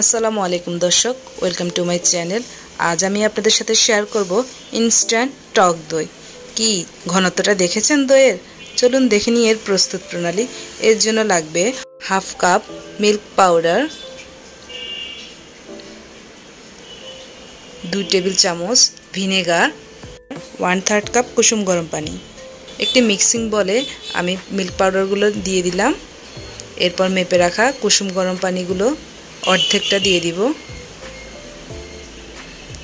আসসালামু আলাইকুম দর্শক, ওয়েলকাম টু মাই চ্যানেল। আজ আমি আপনাদের সাথে শেয়ার করব ইনস্ট্যান্ট টক দই। কি ঘনত্বটা দেখেছেন দইয়ের? চলুন দেখে নিই এর প্রস্তুত প্রণালী। এর জন্য লাগবে হাফ কাপ মিল্ক পাউডার, দুই টেবিল চামচ ভিনেগার, ওয়ান থার্ড কাপ কুসুম গরম পানি। একটি মিক্সিং বলে আমি মিল্ক পাউডারগুলো দিয়ে দিলাম। এরপর মেপে রাখা কুসুম গরম পানিগুলো অর্ধেকটা দিয়ে দিব।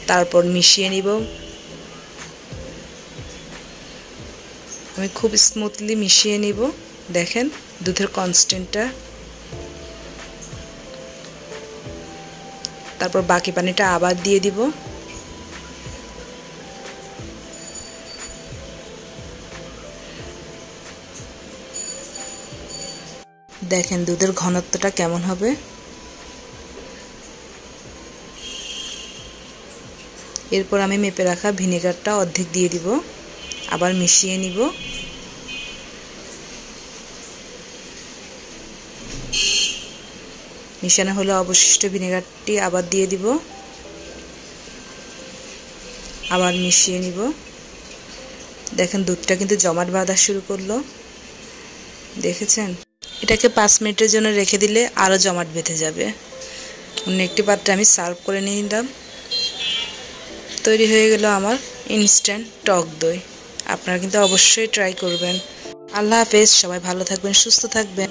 তারপর মিশিয়ে নিব। আমি খুব স্মুথলি মিশিয়ে নিব। দেখেন, দুধের কনস্ট্যান্টটা তারপর বাকি পানিটা আবার দিয়ে দিব। দেখেন, দুধের ঘনত্বটা কেমন হবে? এরপর আমি মেপে রাখা ভিনেগারটা অর্ধেক দিয়ে দিব। আবার মিশিয়ে নিব। মিশানো হলে অবশিষ্ট ভিনেগারটি আবার দিয়ে দিব। আবার মিশিয়ে নিব। দেখেন, দুধটা কিন্তু জমাট বাঁধা শুরু করল। দেখেছেন? এটাকে পাঁচ মিনিটের জন্য রেখে দিলে আরও জমাট বেঁধে যাবে। অন্য একটি পাত্রে আমি সার্ভ করে নিয়ে নিলাম। তৈরি হয়ে গেল আমার ইনস্ট্যান্ট টক দই। আপনারা কিন্তু অবশ্যই ট্রাই করবেন। আল্লাহ হাফেজ, সবাই ভালো থাকবেন, সুস্থ থাকবেন।